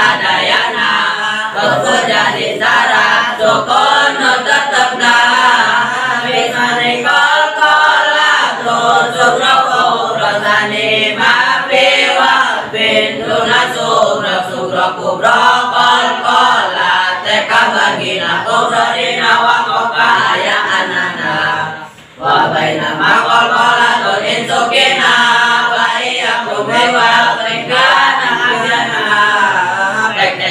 sadayana Toko jadi sara Toko no tetep na Bikani kokola Tutup roko Rosani mapi Wapin Tuna sugrok Sugrok kubro kokola Teka bagina Kubro dinawa Kokaya anana Wabaina makokola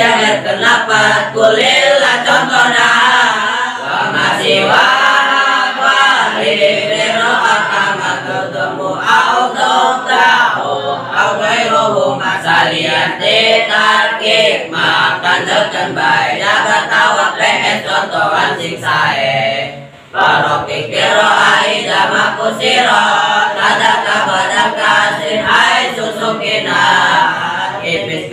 Dijahat kelapat kulillah contohna Wa masih wa Biro akama ketemu auto tahu. Au gairuhu masalian ditarkik Makan dekan baik Jaga tawak PS contohan sing sae. Paroki kiro aida maku siro. Tadaka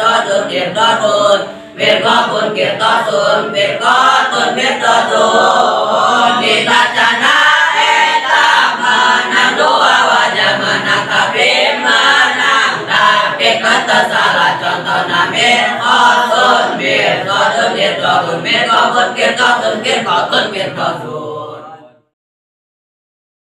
Mertasun, Mertasun, Merkapun, Mertasun, Merkatun, Mertasun. Di tatana eta manang doa wajah manang tapi manang tapi kata salah contohnya Mertasun, Mertasun, Mertasun, Merkapun, Mertasun, Merkatun, Mertasun.